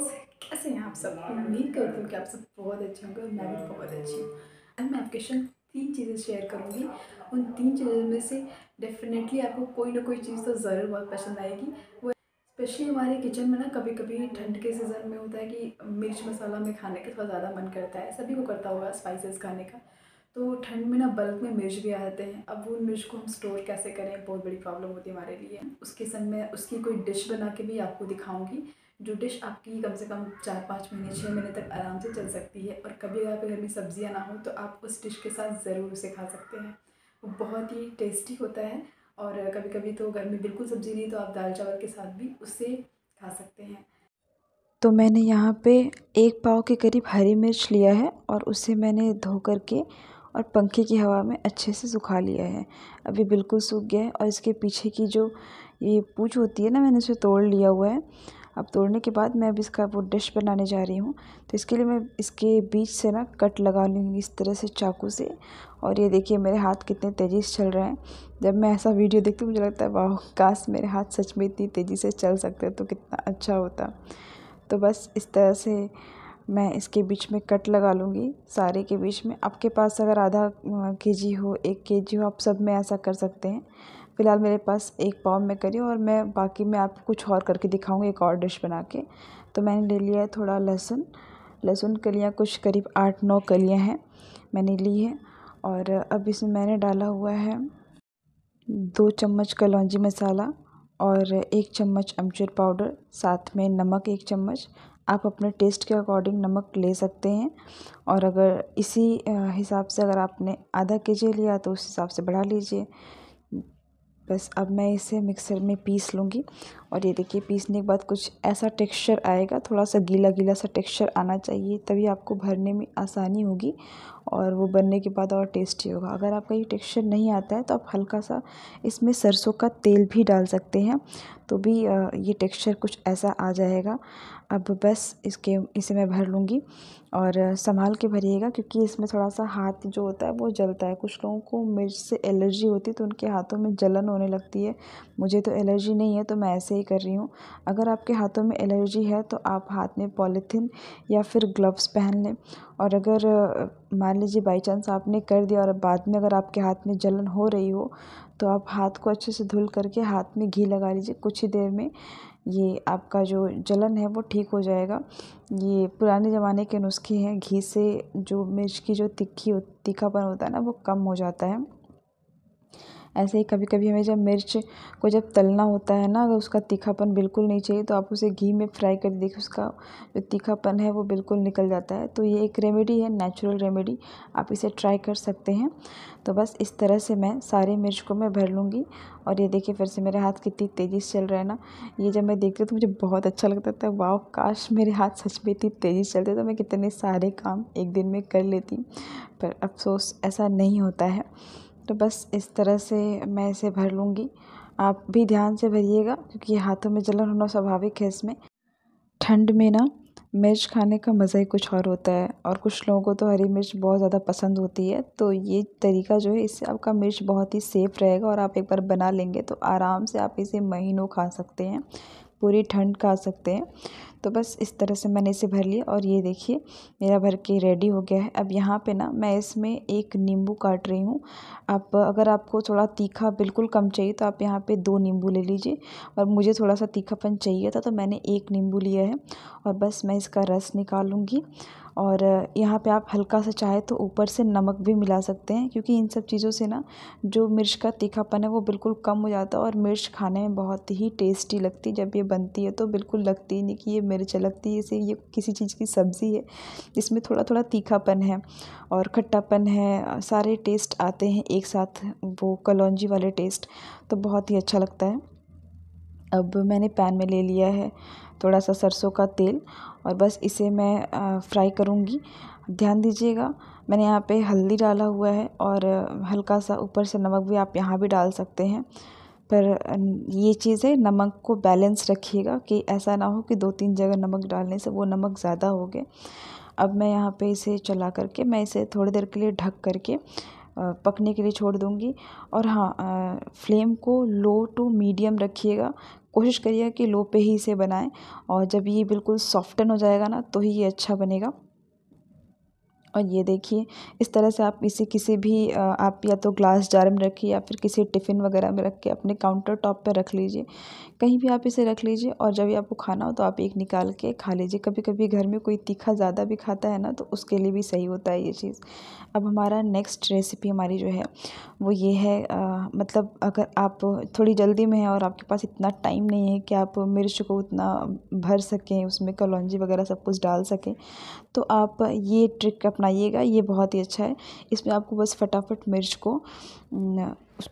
सब? उम्मीद करती हूँ कि आप सब बहुत अच्छे होंगे और मैं भी बहुत अच्छी हूँ। आज मैं आपके साथ तीन चीज़ें शेयर करूँगी। उन तीन चीज़ों में से डेफिनेटली आपको कोई ना कोई चीज़ तो ज़रूर बहुत पसंद आएगी। वो स्पेशली हमारे किचन में ना कभी कभी ठंड के सीज़न में होता है कि मिर्च मसाला में खाने का थोड़ा ज़्यादा मन करता है। सभी को करता होगा स्पाइसेस खाने का। तो ठंड में ना बल्क में मिर्च भी आ जाते हैं। अब वो मिर्च को हम स्टोर कैसे करें? बहुत बड़ी प्रॉब्लम होती है हमारे लिए। उसके संग में उसकी कोई डिश बना के भी आपको दिखाऊँगी। जो डिश आपकी कम से कम चार पाँच महीने छः महीने तक आराम से चल सकती है और कभी अगर घर में सब्ज़ियाँ ना हो तो आप उस डिश के साथ ज़रूर उसे खा सकते हैं। वो बहुत ही टेस्टी होता है और कभी कभी तो घर में बिल्कुल सब्ज़ी नहीं तो आप दाल चावल के साथ भी उसे खा सकते हैं। तो मैंने यहाँ पे एक पाव के करीब हरी मिर्च लिया है और उसे मैंने धो कर के और पंखे की हवा में अच्छे से सुखा लिया है। अभी बिल्कुल सूख गया है और इसके पीछे की जो ये पूछ होती है ना, मैंने उसे तोड़ लिया हुआ है। अब तोड़ने के बाद मैं अब इसका वो डिश बनाने जा रही हूँ। तो इसके लिए मैं इसके बीच से ना कट लगा लूँगी इस तरह से चाकू से। और ये देखिए मेरे हाथ कितने तेज़ी से चल रहे हैं। जब मैं ऐसा वीडियो देखती हूँ, मुझे लगता है, वाह, काश मेरे हाथ सच में इतनी तेज़ी से चल सकते तो कितना अच्छा होता। तो बस इस तरह से मैं इसके बीच में कट लगा लूँगी सारे के बीच में। आपके पास अगर आधा के जी हो, एक के जी हो, आप सब में ऐसा कर सकते हैं। फ़िलहाल मेरे पास एक पाव में करी और मैं बाकी में आपको कुछ और करके दिखाऊँगी एक और डिश बना के। तो मैंने ले लिया है थोड़ा लहसुन। लहसुन कलियाँ कुछ करीब आठ नौ कलियाँ हैं मैंने ली है और अब इसमें मैंने डाला हुआ है दो चम्मच कलौंजी मसाला और एक चम्मच अमचूर पाउडर, साथ में नमक एक चम्मच। आप अपने टेस्ट के अकॉर्डिंग नमक ले सकते हैं और अगर इसी हिसाब से अगर आपने आधा के जी लिया तो उस हिसाब से बढ़ा लीजिए। बस अब मैं इसे मिक्सर में पीस लूँगी। और ये देखिए, पीसने के बाद कुछ ऐसा टेक्सचर आएगा, थोड़ा सा गीला गीला सा टेक्सचर आना चाहिए, तभी आपको भरने में आसानी होगी और वो बनने के बाद और टेस्टी होगा। अगर आपका ये टेक्सचर नहीं आता है तो आप हल्का सा इसमें सरसों का तेल भी डाल सकते हैं तो भी ये टेक्सचर कुछ ऐसा आ जाएगा। अब बस इसके, इसे मैं भर लूँगी और संभाल के भरिएगा क्योंकि इसमें थोड़ा सा हाथ जो होता है वो जलता है। कुछ लोगों को मिर्च से एलर्जी होती है तो उनके हाथों में जलन होने लगती है। मुझे तो एलर्जी नहीं है तो मैं ऐसे ही कर रही हूँ। अगर आपके हाथों में एलर्जी है तो आप हाथ में पॉलीथीन या फिर ग्लव्स पहन लें और अगर, मान लीजिए बाई चांस आपने कर दिया और बाद में अगर आपके हाथ में जलन हो रही हो तो आप हाथ को अच्छे से धुल करके हाथ में घी लगा लीजिए कुछ ही देर में। ये आपका जो जलन है वो ठीक हो जाएगा। ये पुराने ज़माने के नुस्खे हैं, घी से जो मिर्च की जो तिक्खी तीखापन होता है ना, वो कम हो जाता है। ऐसे ही कभी कभी हमें जब मिर्च को जब तलना होता है ना, अगर उसका तीखापन बिल्कुल नहीं चाहिए तो आप उसे घी में फ्राई कर देखिए उसका जो तीखापन है वो बिल्कुल निकल जाता है। तो ये एक रेमेडी है नेचुरल रेमेडी आप इसे ट्राई कर सकते हैं। तो बस इस तरह से मैं सारे मिर्च को मैं भर लूँगी। और ये देखिए, फिर से मेरे हाथ कितनी तेज़ी से चल रहा है ना। ये जब मैं देखती हूँ तो मुझे बहुत अच्छा लगता था। वाह काश मेरे हाथ सच में इतनी तेज़ी से चलते तो मैं कितने सारे काम एक दिन में कर लेती। पर अफसोस ऐसा नहीं होता है। तो बस इस तरह से मैं इसे भर लूँगी। आप भी ध्यान से भरिएगा, क्योंकि हाथों में जलन होना स्वाभाविक है इसमें। ठंड में ना, मिर्च खाने का मज़ा ही कुछ और होता है, और कुछ लोगों को तो हरी मिर्च बहुत ज़्यादा पसंद होती है। तो ये तरीका जो है, इससे आपका मिर्च बहुत ही सेफ़ रहेगा, और आप एक बार बना लेंगे तो आराम से आप इसे महीनों खा सकते हैं, पूरी ठंड खा सकते हैं। तो बस इस तरह से मैंने इसे भर लिया और ये देखिए, मेरा भर के रेडी हो गया है। अब यहाँ पे ना मैं इसमें एक नींबू काट रही हूँ। आप अगर आपको थोड़ा तीखा बिल्कुल कम चाहिए तो आप यहाँ पे दो नींबू ले लीजिए और मुझे थोड़ा सा तीखापन चाहिए था तो मैंने एक नींबू लिया है और बस मैं इसका रस निकालूँगी। और यहाँ पे आप हल्का सा चाहे तो ऊपर से नमक भी मिला सकते हैं, क्योंकि इन सब चीज़ों से ना जो मिर्च का तीखापन है वो बिल्कुल कम हो जाता है और मिर्च खाने में बहुत ही टेस्टी लगती है। जब ये बनती है तो बिल्कुल लगती ही नहीं कि ये मिर्च लगती है इसे ये किसी चीज़ की सब्ज़ी है इसमें थोड़ा थोड़ा तीखापन है और खट्टापन है, सारे टेस्ट आते हैं एक साथ, वो कलौजी वाले टेस्ट तो बहुत ही अच्छा लगता है। अब मैंने पैन में ले लिया है थोड़ा सा सरसों का तेल और बस इसे मैं फ्राई करूँगी। ध्यान दीजिएगा, मैंने यहाँ पे हल्दी डाला हुआ है और हल्का सा ऊपर से नमक भी आप यहाँ भी डाल सकते हैं। पर ये चीज़ है, नमक को बैलेंस रखिएगा कि ऐसा ना हो कि दो तीन जगह नमक डालने से वो नमक ज़्यादा हो गए। अब मैं यहाँ पे इसे चला करके, मैं इसे थोड़ी देर के लिए ढक करके पकने के लिए छोड़ दूँगी। और हाँ फ्लेम को लो टू मीडियम रखिएगा कोशिश करिए कि लो पे ही इसे बनाएँ और जब ये बिल्कुल सॉफ्टन हो जाएगा ना तो ही ये अच्छा बनेगा। और ये देखिए इस तरह से आप इसे किसी भी आप या तो ग्लास जार में रखिए या फिर किसी टिफ़िन वगैरह में रख के अपने काउंटर टॉप पर रख लीजिए। कहीं भी आप इसे रख लीजिए और जब भी आपको खाना हो तो आप एक निकाल के खा लीजिए। कभी कभी घर में कोई तीखा ज़्यादा भी खाता है ना तो उसके लिए भी सही होता है ये चीज़। अब हमारा नेक्स्ट रेसिपी हमारी जो है वो ये है आ, मतलब अगर आप थोड़ी जल्दी में हैं और आपके पास इतना टाइम नहीं है कि आप मिर्च को उतना भर सकें उसमें कलौंजी वगैरह सब कुछ डाल सकें तो आप ये ट्रिक अपनाइएगा ये बहुत ही अच्छा है। इसमें आपको बस फटाफट मिर्च को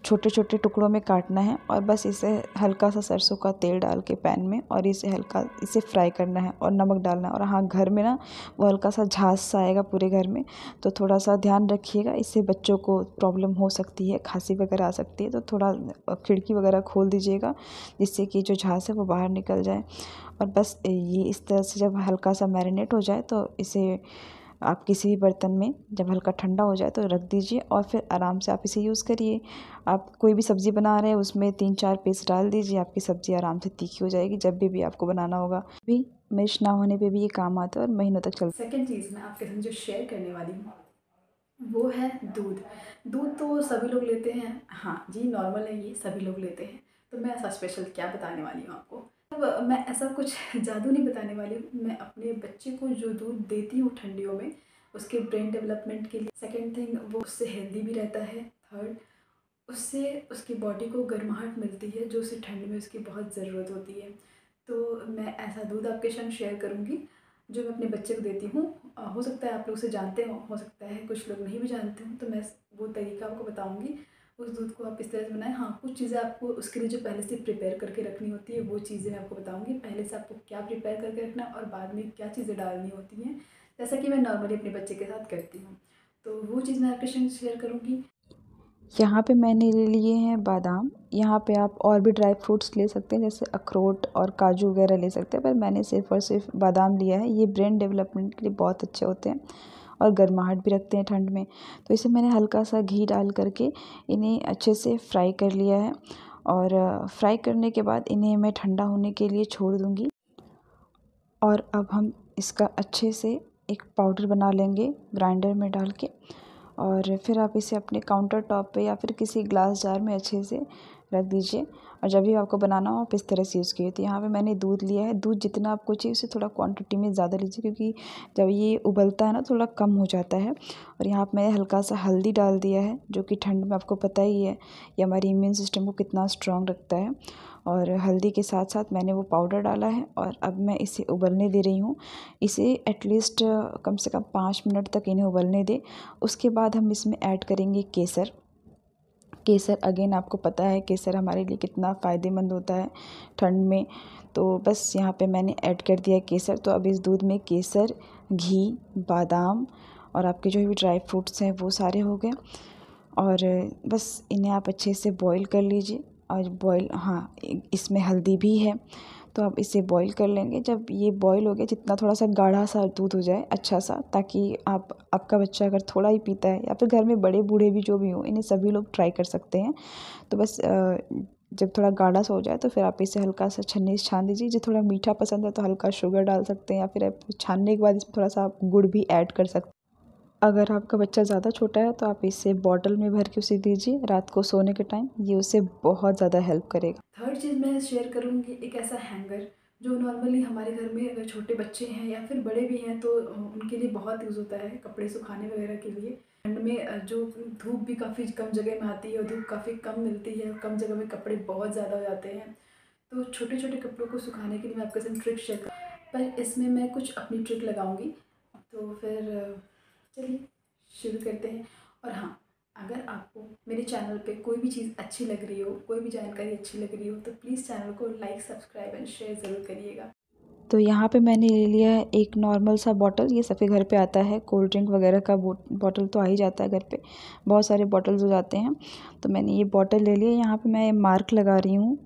छोटे छोटे टुकड़ों में काटना है और बस इसे हल्का सा सरसों का तेल डाल के पैन में और इसे हल्का, इसे फ्राई करना है और नमक डालना है। और हाँ घर में ना, वो हल्का सा झाँस सा आएगा पूरे घर में तो थोड़ा सा ध्यान रखिएगा, इससे बच्चों को प्रॉब्लम हो सकती है, खांसी वगैरह आ सकती है तो थोड़ा खिड़की वगैरह खोल दीजिएगा, जिससे कि जो झाँस है वो बाहर निकल जाए। और बस ये इस तरह से जब हल्का सा मैरिनेट हो जाए तो इसे आप किसी भी बर्तन में जब हल्का ठंडा हो जाए तो रख दीजिए और फिर आराम से आप इसे यूज़ करिए। आप कोई भी सब्ज़ी बना रहे हैं, उसमें तीन चार पीस डाल दीजिए, आपकी सब्ज़ी आराम से तीखी हो जाएगी, जब भी भी आपको बनाना होगा। भी मिर्च ना होने पे भी ये काम आता है और महीनों तक चलता सेकेंड चीज़ मैं आपके साथ जो शेयर करने वाली हूँ, वो है दूध। दूध तो सभी लोग लेते हैं। हाँ जी नॉर्मल है ये, सभी लोग लेते हैं। तो मैं ऐसा स्पेशल क्या बताने वाली हूँ आपको? अब मैं ऐसा कुछ जादू नहीं बताने वाली। मैं अपने बच्चे को जो दूध देती हूँ ठंडियों में, उसके ब्रेन डेवलपमेंट के लिए। सेकेंड थिंग वो उससे हेल्दी भी रहता है। थर्ड उससे उसकी बॉडी को गर्माहट मिलती है, जो उसे ठंड में उसकी बहुत ज़रूरत होती है। तो मैं ऐसा दूध आपके साथ शेयर करूँगी, जो मैं अपने बच्चे को देती हूँ। हो सकता है आप लोग उसे जानते हो हो सकता है कुछ लोग नहीं भी जानते हो तो मैं वो तरीका आपको बताऊँगी। उस दूध को आप इस तरह से बनाएँ। हाँ कुछ चीज़ें आपको उसके लिए जो पहले से प्रिपेयर करके रखनी होती है, वो चीज़ें मैं आपको बताऊँगी। पहले से आपको क्या प्रिपेयर करके रखना और बाद में क्या चीज़ें डालनी होती हैं, जैसा कि मैं नॉर्मली अपने बच्चे के साथ करती हूँ। तो वो चीज़ मैं आपके साथ शेयर करूँगी। यहाँ पे मैंने ले लिए हैं बादाम। यहाँ पे आप और भी ड्राई फ्रूट्स ले सकते हैं, जैसे अखरोट और काजू वगैरह ले सकते हैं, पर मैंने सिर्फ़ और सिर्फ़ बादाम लिया है। ये ब्रेन डेवलपमेंट के लिए बहुत अच्छे होते हैं। और गर्माहट भी रखते हैं ठंड में। तो इसे मैंने हल्का सा घी डाल करके इन्हें अच्छे से फ्राई कर लिया है और फ्राई करने के बाद इन्हें मैं ठंडा होने के लिए छोड़ दूँगी। और अब हम इसका अच्छे से एक पाउडर बना लेंगे ग्राइंडर में डाल के और फिर आप इसे अपने काउंटर टॉप पे या फिर किसी ग्लास जार में अच्छे से रख दीजिए। और जब भी आपको बनाना हो, आप इस तरह से यूज़ कीजिए। तो यहाँ पे मैंने दूध लिया है। दूध जितना आपको चाहिए, उसे थोड़ा क्वांटिटी में ज़्यादा लीजिए, क्योंकि जब ये उबलता है ना, थोड़ा कम हो जाता है। और यहाँ पर मैंने हल्का सा हल्दी डाल दिया है, जो कि ठंड में आपको पता ही है ये हमारी इम्यून सिस्टम को कितना स्ट्रॉन्ग रखता है। और हल्दी के साथ साथ मैंने वो पाउडर डाला है, और अब मैं इसे उबलने दे रही हूँ। इसे एटलीस्ट कम से कम पाँच मिनट तक इन्हें उबलने दें। उसके बाद हम इसमें ऐड करेंगे केसर। केसर अगेन आपको पता है केसर हमारे लिए कितना फ़ायदेमंद होता है ठंड में। तो बस यहाँ पे मैंने ऐड कर दिया केसर। तो अब इस दूध में केसर, घी, बादाम और आपके जो भी ड्राई फ्रूट्स हैं वो सारे हो गए। और बस इन्हें आप अच्छे से बॉईल कर लीजिए। और बॉईल हाँ इसमें हल्दी भी है। तो आप इसे बॉईल कर लेंगे। जब ये बॉईल हो गया, जितना थोड़ा सा गाढ़ा सा दूध हो जाए अच्छा सा, ताकि आप, आपका बच्चा अगर थोड़ा ही पीता है, या फिर घर में बड़े बूढ़े भी जो भी हों, इन्हें सभी लोग ट्राई कर सकते हैं। तो बस जब थोड़ा गाढ़ा सा हो जाए तो फिर आप इसे हल्का सा छन्नी से छान दीजिए। जो थोड़ा मीठा पसंद है तो हल्का शुगर डाल सकते हैं, या फिर आप छानने के बाद इसमें थोड़ा सा आप गुड़ भी ऐड कर सकते अगर आपका बच्चा ज़्यादा छोटा है तो आप इसे बॉटल में भर के उसे दीजिए रात को सोने के टाइम। ये उसे बहुत ज़्यादा हेल्प करेगा। थर्ड चीज़ मैं शेयर करूँगी, एक ऐसा हैंगर जो नॉर्मली हमारे घर में अगर छोटे बच्चे हैं या फिर बड़े भी हैं तो उनके लिए बहुत यूज़ होता है कपड़े सुखाने वगैरह के लिए। ठंड में जो धूप भी काफ़ी कम जगह में आती है और धूप काफ़ी कम मिलती है कम जगह में कपड़े बहुत ज़्यादा हो जाते हैं तो छोटे छोटे कपड़ों को सुखाने के लिए मैं आपके साथ ट्रिक शेयर पर इसमें मैं कुछ अपनी ट्रिक लगाऊँगी। तो फिर चलिए शुरू करते हैं। और हाँ अगर आपको मेरे चैनल पे कोई भी चीज़ अच्छी लग रही हो, कोई भी जानकारी अच्छी लग रही हो तो प्लीज़ चैनल को लाइक, सब्सक्राइब एंड शेयर ज़रूर करिएगा। तो यहाँ पे मैंने ले लिया है एक नॉर्मल सा बॉटल, ये सफ़े घर पे आता है। कोल्ड ड्रिंक वगैरह का बॉटल तो आ ही जाता है घर पे। बहुत सारे बॉटल्स हो जाते हैं। तो मैंने ये बॉटल ले लिया। यहाँ पे मैं मार्क लगा रही हूँ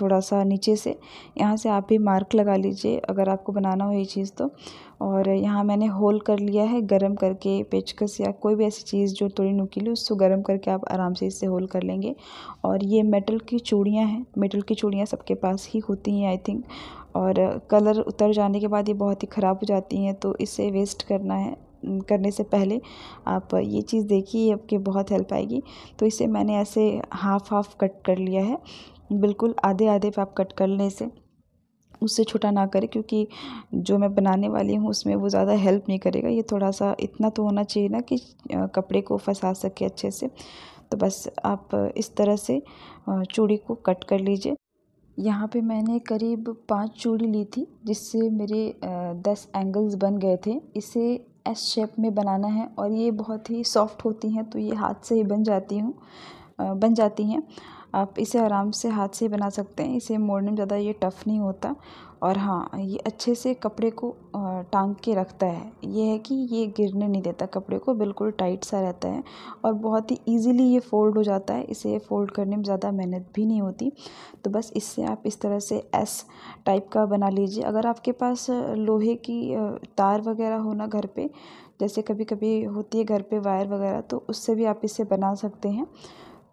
थोड़ा सा नीचे से। यहाँ से आप भी मार्क लगा लीजिए, अगर आपको बनाना हो ये चीज़ तो। और यहाँ मैंने होल कर लिया है गरम करके पेचकस या कोई भी ऐसी चीज़ जो थोड़ी नुकीली उसको गरम करके आप आराम से इससे होल कर लेंगे। और ये मेटल की चूड़ियाँ हैं मेटल की चूड़ियाँ सबके पास ही होती हैं आई थिंक और कलर उतर जाने के बाद ये बहुत ही ख़राब हो जाती हैं तो इसे वेस्ट करना है करने से पहले आप ये चीज़ देखिए आपकी बहुत हेल्प आएगी। तो इसे मैंने ऐसे हाफ़ हाफ़ कट कर लिया है। बिल्कुल आधे आधे पे आप कट कर लें से उससे छोटा ना करें, क्योंकि जो मैं बनाने वाली हूँ, उसमें वो ज़्यादा हेल्प नहीं करेगा। ये थोड़ा सा इतना तो होना चाहिए ना कि कपड़े को फंसा सके अच्छे से। तो बस आप इस तरह से चूड़ी को कट कर लीजिए। यहाँ पे मैंने करीब पाँच चूड़ी ली थी, जिससे मेरे दस एंगल्स बन गए थे। इसे एस शेप में बनाना है और ये बहुत ही सॉफ्ट होती हैं तो ये हाथ से ही बन जाती हूँ बन जाती हैं। आप इसे आराम से हाथ से बना सकते हैं। इसे मोड़ने में ज़्यादा ये टफ़ नहीं होता। और हाँ ये अच्छे से कपड़े को टांग के रखता है। ये है कि ये गिरने नहीं देता कपड़े को, बिल्कुल टाइट सा रहता है और बहुत ही ईज़िली ये फ़ोल्ड हो जाता है। इसे फ़ोल्ड करने में ज़्यादा मेहनत भी नहीं होती। तो बस इससे आप इस तरह से एस टाइप का बना लीजिए। अगर आपके पास लोहे की तार वगैरह हो ना घर पर जैसे कभी कभी होती है घर पर वायर वगैरह तो उससे भी आप इसे बना सकते हैं।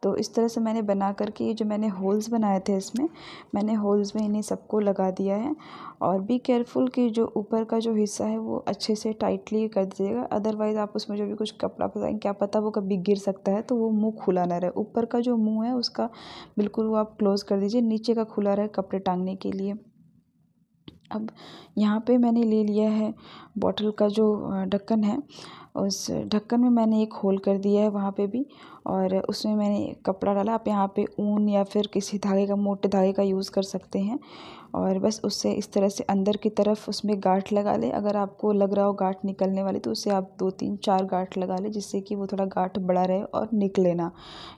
तो इस तरह से मैंने बना कर के ये जो मैंने होल्स बनाए थे इसमें, मैंने होल्स में इन्हें सबको लगा दिया है। और बी केयरफुल कि जो ऊपर का जो हिस्सा है वो अच्छे से टाइटली कर दीजिएगा। अदरवाइज़ आप उसमें जो भी कुछ कपड़ा फंसाएँगे, क्या पता वो कभी गिर सकता है तो वो मुँह खुला ना रहे। ऊपर का जो मुँह है उसका बिल्कुल वो आप क्लोज़ कर दीजिए, नीचे का खुला रहे कपड़े टांगने के लिए। अब यहाँ पे मैंने ले लिया है बॉटल का जो ढक्कन है उस ढक्कन में मैंने एक होल कर दिया है वहाँ पे भी और उसमें मैंने कपड़ा डाला। आप यहाँ पे ऊन या फिर किसी धागे का मोटे धागे का यूज़ कर सकते हैं और बस उससे इस तरह से अंदर की तरफ़ उसमें गांठ लगा ले। अगर आपको लग रहा हो गांठ निकलने वाली तो उसे आप दो तीन चार गांठ लगा ले जिससे कि वो थोड़ा गांठ बड़ा रहे और निकले ना।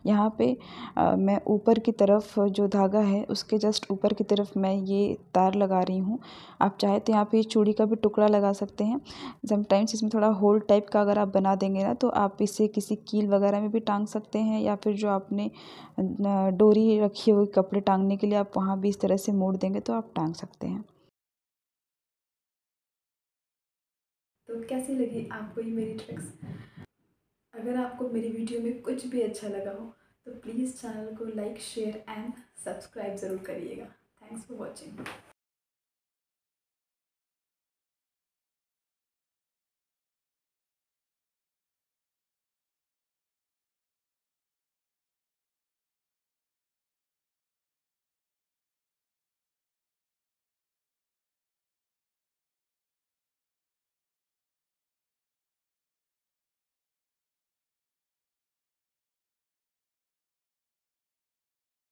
यहाँ पे आ, मैं ऊपर की तरफ़ जो धागा है उसके जस्ट ऊपर की तरफ़ मैं ये तार लगा रही हूँ। आप चाहे तो यहाँ पे चूड़ी का भी टुकड़ा लगा सकते हैं। समटाइम्स इसमें थोड़ा होल टाइप का अगर आप बना देंगे ना तो आप इसे किसी कील वगैरह में भी टांग सकते हैं, या फिर जो आपने डोरी रखी हुई कपड़े टांगने के लिए आप वहाँ भी इस तरह से मोड़ देंगे तो आप टांग सकते हैं। तो कैसी लगी आपको ये मेरी ट्रिक्स अगर आपको मेरी वीडियो में कुछ भी अच्छा लगा हो तो प्लीज़ चैनल को लाइक शेयर एंड सब्सक्राइब ज़रूर करिएगा। Thanks for watching